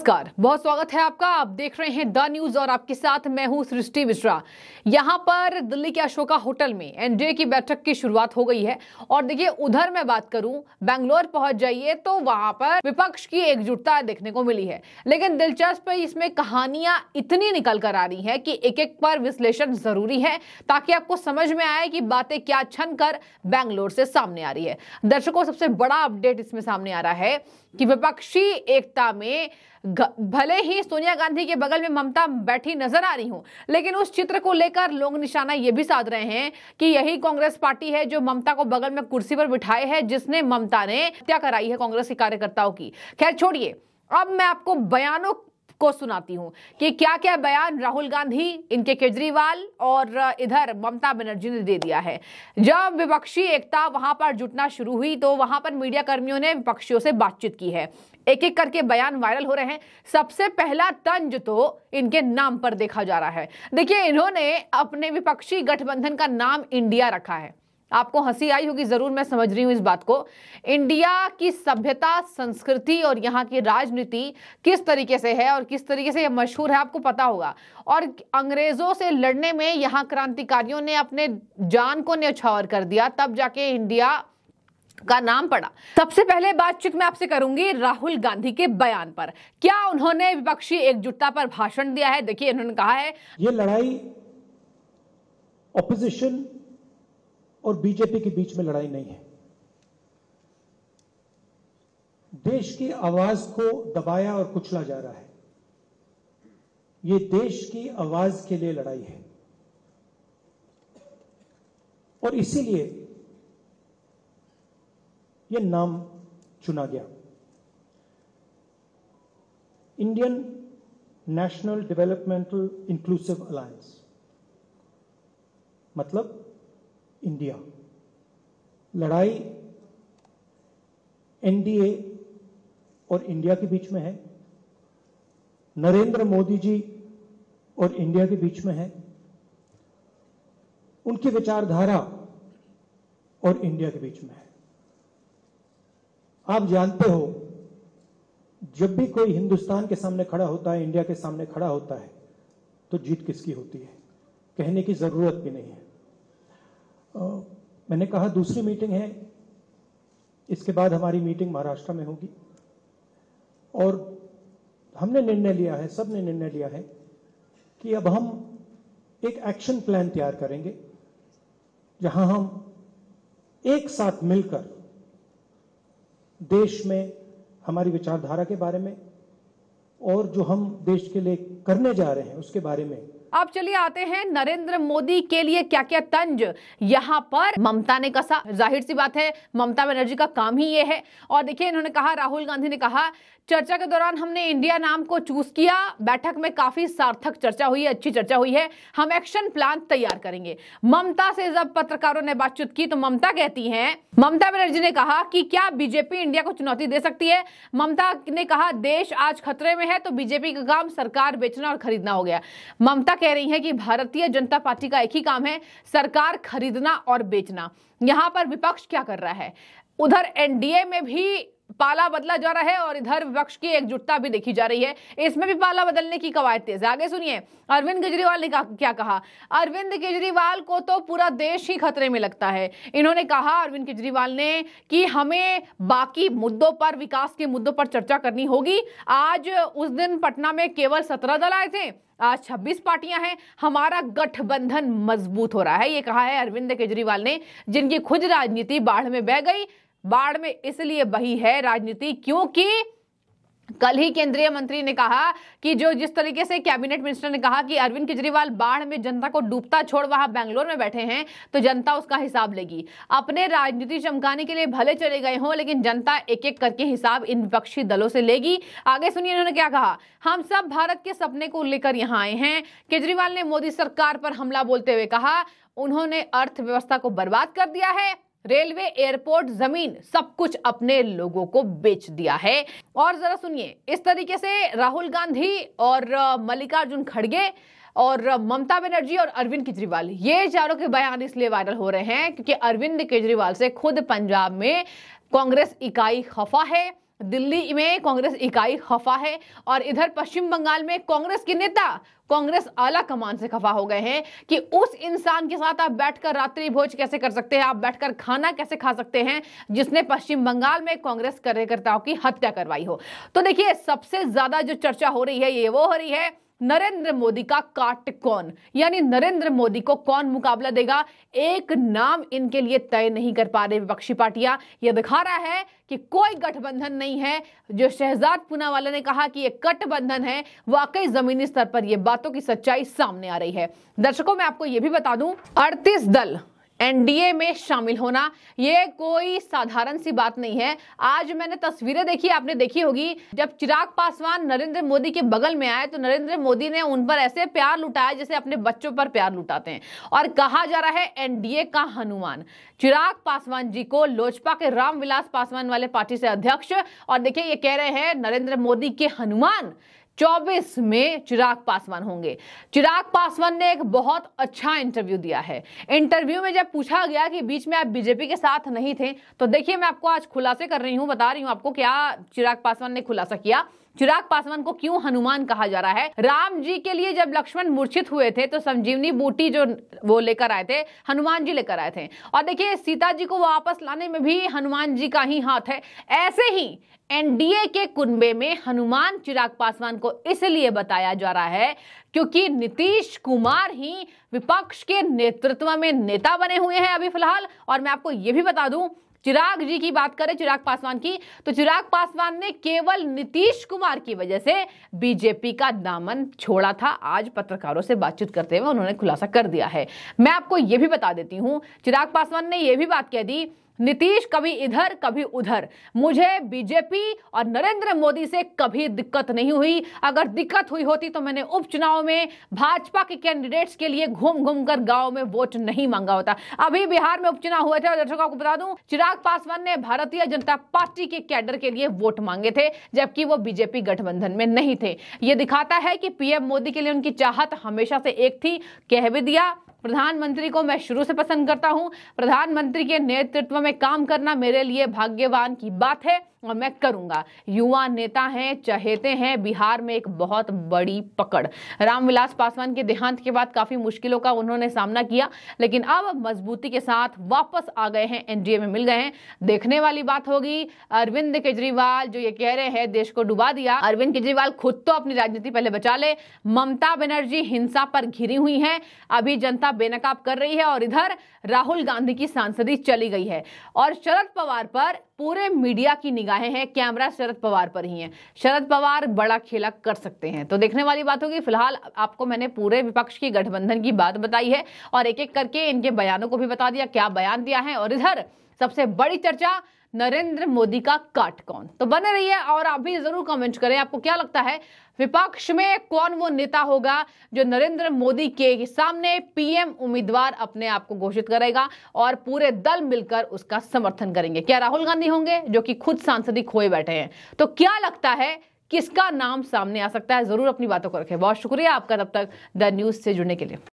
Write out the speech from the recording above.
नमस्कार, बहुत स्वागत है आपका। आप देख रहे हैं द न्यूज़ और आपके साथ मैं हूँ सृष्टि मिश्रा। यहाँ पर दिल्ली के अशोका होटल में एनडीए की बैठक की शुरुआत हो गई है और देखिए, उधर मैं बात करूँ, बैंगलोर पहुँच जाइए तो वहाँ पर विपक्ष की एकजुटता देखने को मिली है। लेकिन दिलचस्प इसमें कहानियाँ इतनी निकल कर आ रही है कि एक एक पर विश्लेषण ज़रूरी है ताकि आपको समझ में आए कि बातें क्या छन कर बैंगलोर से सामने आ रही है। दर्शकों, सबसे बड़ा अपडेट इसमें सामने आ रहा है कि विपक्षी एकता में भले ही सोनिया गांधी के बगल में ममता बैठी नज़र आ रही हूँ, लेकिन उस चित्र को लेकर लोग निशाना यह भी साध रहे हैं कि यही कांग्रेस पार्टी है जो ममता को बगल में कुर्सी पर बिठाए है, जिसने ममता ने हत्या कराई है कांग्रेस के कार्यकर्ताओं की। खैर, छोड़िए, अब मैं आपको बयानों को सुनाती हूँ कि क्या क्या बयान राहुल गांधी, इनके केजरीवाल और इधर ममता बनर्जी ने दे दिया है। जब विपक्षी एकता वहाँ पर जुटना शुरू हुई तो वहाँ पर मीडिया कर्मियों ने विपक्षियों से बातचीत की है। एक एक करके बयान वायरल हो रहे हैं। सबसे पहला तंज तो इनके नाम पर देखा जा रहा है। देखिए, इन्होंने अपने विपक्षी गठबंधन का नाम इंडिया रखा है। आपको हँसी आई होगी, ज़रूर मैं समझ रही हूँ इस बात को। इंडिया की सभ्यता, संस्कृति और यहाँ की राजनीति किस तरीके से है और किस तरीके से यह मशहूर है, आपको पता होगा। और अंग्रेज़ों से लड़ने में यहाँ क्रांतिकारियों ने अपने जान को न्यौछावर कर दिया। तब जाके इंडिया का नाम पड़ा। सबसे पहले बातचीत मैं आपसे करूँगी राहुल गांधी के बयान पर। क्या उन्होंने विपक्षी एकजुटता पर भाषण दिया है? देखिए उन्होंने कहा है ये लड़ाई ऑपोजिशन और बीजेपी के बीच में लड़ाई नहीं है। देश की आवाज़ को दबाया और कुचला जा रहा है। ये देश की आवाज़ के लिए लड़ाई है। और इसीलिए ये नाम चुना गया। Indian National Developmental Inclusive Alliance मतलब इंडिया लड़ाई एनडीए और इंडिया के बीच में है। नरेंद्र मोदी जी और इंडिया के बीच में है। उनकी विचारधारा और इंडिया के बीच में है। आप जानते हो, जब भी कोई हिंदुस्तान के सामने खड़ा होता है, इंडिया के सामने खड़ा होता है तो जीत किसकी होती है? कहने की ज़रूरत भी नहीं है। मैंने कहा दूसरी मीटिंग है, इसके बाद हमारी मीटिंग महाराष्ट्र में होगी। और हमने निर्णय लिया है सबने निर्णय लिया है, कि अब हम एक एक्शन प्लान तैयार करेंगे, जहाँ हम एक साथ मिलकर देश में, हमारी विचारधारा के बारे में, और जो हम देश के लिए करने जा रहे हैं, उसके बारे में अब चलिए आते हैं नरेंद्र मोदी के लिए क्या क्या तंज। यहाँ पर ममता ने कसा। ज़ाहिर सी बात है, ममता बनर्जी का काम ही ये है। और देखिए, इन्होंने कहा, राहुल गांधी ने कहा, चर्चा के दौरान हमने इंडिया नाम को चूज़ किया। बैठक में काफ़ी सार्थक चर्चा हुई है अच्छी चर्चा हुई है। हम एक्शन प्लान तैयार करेंगे। ममता से जब पत्रकारों ने बातचीत की तो ममता कहती हैं, ममता बनर्जी ने कहा कि क्या बीजेपी इंडिया को चुनौती दे सकती है? ममता ने कहा, देश आज खतरे में है तो बीजेपी का काम सरकार बेचना और खरीदना हो गया। ममता कह रही हैं कि भारतीय जनता पार्टी का एक ही काम है सरकार खरीदना और बेचना। यहाँ पर विपक्ष क्या कर रहा है? उधर एनडीए में भी पाला बदला जा रहा है और इधर विपक्ष की एकजुटता भी देखी जा रही है। इसमें भी पाला बदलने की कवायद तेज आगे सुनिए, अरविंद केजरीवाल ने क्या कहा? अरविंद केजरीवाल को तो पूरा देश ही खतरे में लगता है। इन्होंने कहा, अरविंद केजरीवाल ने कि हमें बाकी मुद्दों पर, विकास के मुद्दों पर चर्चा करनी होगी। आज उस दिन पटना में केवल सत्रह दल आए थे, आज 26 पार्टियाँ हैं। हमारा गठबंधन मज़बूत हो रहा है, ये कहा है अरविंद केजरीवाल ने, जिनकी खुद राजनीति बाढ़ में बह गई। बाढ़ में इसलिए बही है राजनीति, क्योंकि कल ही केंद्रीय मंत्री ने कहा कि जो जिस तरीके से कैबिनेट मिनिस्टर ने कहा कि अरविंद केजरीवाल बाढ़ में जनता को डूबता छोड़ वहाँ बेंगलोर में बैठे हैं तो जनता उसका हिसाब लेगी। अपने राजनीति चमकाने के लिए भले चले गए हों, लेकिन जनता एक एक करके हिसाब इन विपक्षी दलों से लेगी। आगे सुनिए इन्होंने क्या कहा। हम सब भारत के सपने को लेकर यहाँ आए हैं। केजरीवाल ने मोदी सरकार पर हमला बोलते हुए कहा, उन्होंने अर्थव्यवस्था को बर्बाद कर दिया है। रेलवे, एयरपोर्ट, ज़मीन, सब कुछ अपने लोगों को बेच दिया है। और जरा सुनिए, इस तरीके से राहुल गांधी और मल्लिकार्जुन खड़गे और ममता बनर्जी और अरविंद केजरीवाल, ये चारों के बयान इसलिए वायरल हो रहे हैं क्योंकि अरविंद केजरीवाल से खुद पंजाब में कांग्रेस इकाई खफा है। दिल्ली में कांग्रेस इकाई खफा है और इधर पश्चिम बंगाल में कांग्रेस के नेता कांग्रेस आला कमान से खफा हो गए हैं कि उस इंसान के साथ आप बैठकर रात्रि भोज कैसे कर सकते हैं? आप बैठकर खाना कैसे खा सकते हैं? जिसने पश्चिम बंगाल में कांग्रेस कार्यकर्ताओं की हत्या करवाई हो। तो देखिए, सबसे ज़्यादा जो चर्चा हो रही है, ये वो हो रही है नरेंद्र मोदी का काट कौन यानी नरेंद्र मोदी को कौन मुकाबला देगा? एक नाम इनके लिए तय नहीं कर पा रहे विपक्षी पार्टियाँ। यह दिखा रहा है कि कोई गठबंधन नहीं है। जो शहजाद पूनावाला ने कहा कि यह गठबंधन है, वाकई जमीनी स्तर पर यह बातों की सच्चाई सामने आ रही है। दर्शकों, मैं आपको यह भी बता दूँ, अड़तीस दल एनडीए में शामिल होना, ये कोई साधारण सी बात नहीं है। आज मैंने तस्वीरें देखी, आपने देखी होगी, जब चिराग पासवान नरेंद्र मोदी के बगल में आए तो नरेंद्र मोदी ने उन पर ऐसे प्यार लुटाया जैसे अपने बच्चों पर प्यार लुटाते हैं। और कहा जा रहा है एनडीए का हनुमान। चिराग पासवान जी को लोजपा के रामविलास पासवान वाले पार्टी से अध्यक्ष, और देखिए, ये कह रहे हैं नरेंद्र मोदी के हनुमान। 24 में चिराग पासवान होंगे। चिराग पासवान ने एक बहुत अच्छा इंटरव्यू दिया है। इंटरव्यू में जब पूछा गया कि बीच में आप बीजेपी के साथ नहीं थे तो देखिए मैं आपको आज खुलासे कर रही हूँ, बता रही हूँ आपको क्या चिराग पासवान ने खुलासा किया। चिराग पासवान को क्यों हनुमान कहा जा रहा है? राम जी के लिए जब लक्ष्मण मूर्छित हुए थे तो संजीवनी बूटी जो वो लेकर आए थे, हनुमान जी लेकर आए थे। और देखिए, सीता जी को वापस लाने में भी हनुमान जी का ही हाथ है। ऐसे ही एनडीए के कुंबे में हनुमान चिराग पासवान को इसलिए बताया जा रहा है क्योंकि नीतीश कुमार ही विपक्ष के नेतृत्व में नेता बने हुए हैं अभी फ़िलहाल। और मैं आपको यह भी बता दूँ चिराग जी की बात करें, चिराग पासवान की तो चिराग पासवान ने केवल नीतीश कुमार की वजह से बीजेपी का दामन छोड़ा था। आज पत्रकारों से बातचीत करते हुए उन्होंने खुलासा कर दिया है। मैं आपको यह भी बता देती हूँ, चिराग पासवान ने यह भी बात कह दी नीतीश कभी इधर, कभी उधर। मुझे बीजेपी और नरेंद्र मोदी से कभी दिक्कत नहीं हुई। अगर दिक्कत हुई होती तो मैंने उपचुनाव में भाजपा के कैंडिडेट्स के लिए घूम घूम कर गाँव में वोट नहीं मांगा होता। अभी बिहार में उपचुनाव हुए थे। और दर्शकों को बता दूँ, चिराग पासवान ने भारतीय जनता पार्टी के कैडर के लिए वोट मांगे थे, जबकि वो बीजेपी गठबंधन में नहीं थे। ये दिखाता है कि पीएम मोदी के लिए उनकी चाहत हमेशा से एक थी। कह भी दिया, प्रधानमंत्री को मैं शुरू से पसंद करता हूँ। प्रधानमंत्री के नेतृत्व में काम करना मेरे लिए भाग्यवान की बात है और मैं करूँगा। युवा नेता हैं, चहेते हैं, बिहार में एक बहुत बड़ी पकड़। रामविलास पासवान के देहांत के बाद काफ़ी मुश्किलों का उन्होंने सामना किया, लेकिन अब मजबूती के साथ वापस आ गए हैं, एनडीए में मिल गए हैं। देखने वाली बात होगी, अरविंद केजरीवाल जो ये कह रहे हैं, देश को डुबा दिया। अरविंद केजरीवाल खुद तो अपनी राजनीति पहले बचा ले। ममता बनर्जी हिंसा पर घिरी हुई है। अभी जनता बेनकाब कर रही है और इधर राहुल गांधी की सांसदी चली गई है। और शरद पवार पर पूरे मीडिया की निगाहें हैं, कैमरा शरद पवार पर ही है। शरद पवार बड़ा खेला कर सकते हैं। तो देखने वाली बात होगी, फ़िलहाल आपको मैंने पूरे विपक्ष की गठबंधन की बात बताई है और एक एक करके इनके बयानों को भी बता दिया, क्या बयान दिया है। और इधर सबसे बड़ी चर्चा, नरेंद्र मोदी का काट कौन तो बने रहिए और आप भी ज़रूर कमेंट करें, आपको क्या लगता है? विपक्ष में कौन वो नेता होगा जो नरेंद्र मोदी के सामने पीएम उम्मीदवार अपने आप को घोषित करेगा और पूरे दल मिलकर उसका समर्थन करेंगे। क्या राहुल गांधी होंगे, जो कि खुद सांसदी खोए बैठे हैं? तो क्या लगता है किसका नाम सामने आ सकता है? ज़रूर अपनी बातों को रखें। बहुत शुक्रिया आपका तब तक द न्यूज़ से जुड़ने के लिए।